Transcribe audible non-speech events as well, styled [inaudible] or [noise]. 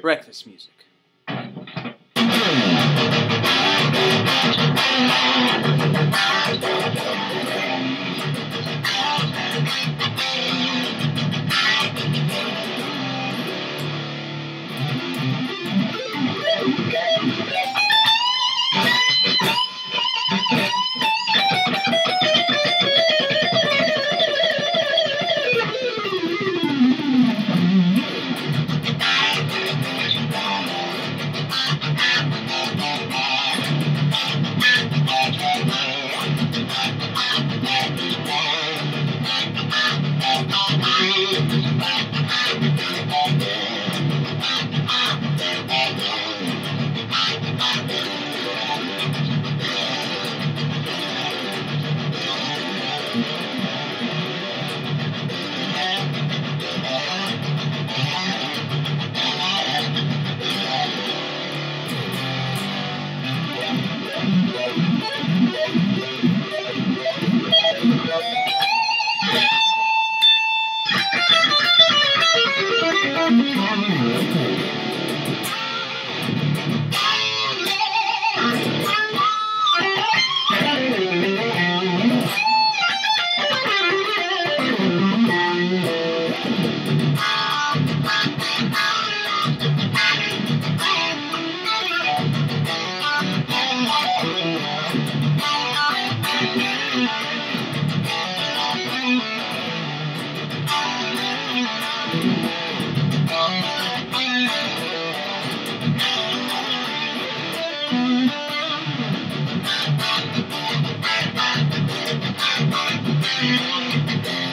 breakfast music. See. [laughs]